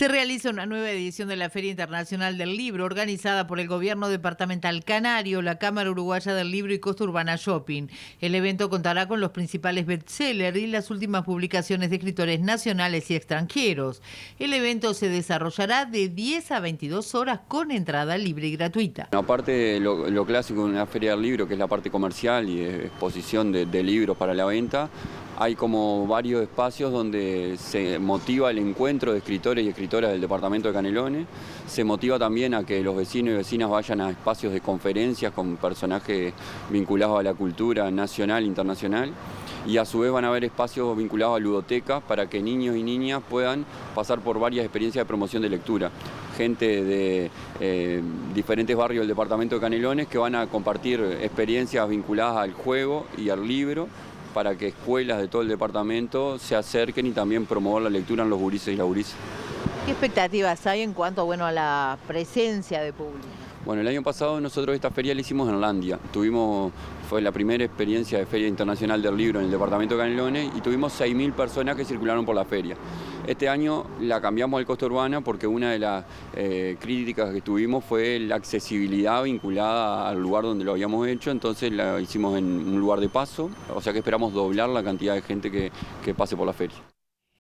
Se realiza una nueva edición de la Feria Internacional del Libro, organizada por el Gobierno Departamental Canario, la Cámara Uruguaya del Libro y Costa Urbana Shopping. El evento contará con los principales bestsellers y las últimas publicaciones de escritores nacionales y extranjeros. El evento se desarrollará de 10 a 22 horas con entrada libre y gratuita. Aparte de lo, clásico de una Feria del Libro, que es la parte comercial y exposición de libros para la venta, hay como varios espacios donde se motiva el encuentro de escritores y escritoras del departamento de Canelones, se motiva también a que los vecinos y vecinas vayan a espacios de conferencias con personajes vinculados a la cultura nacional internacional y a su vez van a haber espacios vinculados a ludoteca para que niños y niñas puedan pasar por varias experiencias de promoción de lectura. Gente de eh, diferentes barrios del departamento de Canelones que van a compartir experiencias vinculadas al juego y al libro para que escuelas de todo el departamento se acerquen y también promover la lectura en los gurises y la gurises. ¿Qué expectativas hay en cuanto bueno, a la presencia de público? Bueno, el año pasado nosotros esta feria la hicimos en Landia. Tuvimos, fue la primera experiencia de Feria Internacional del Libro en el departamento de Canelones y tuvimos 6.000 personas que circularon por la feria. Este año la cambiamos al costo urbana porque una de las eh, críticas que tuvimos fue la accesibilidad vinculada al lugar donde lo habíamos hecho, entonces la hicimos en un lugar de paso, o sea que esperamos doblar la cantidad de gente que pase por la feria.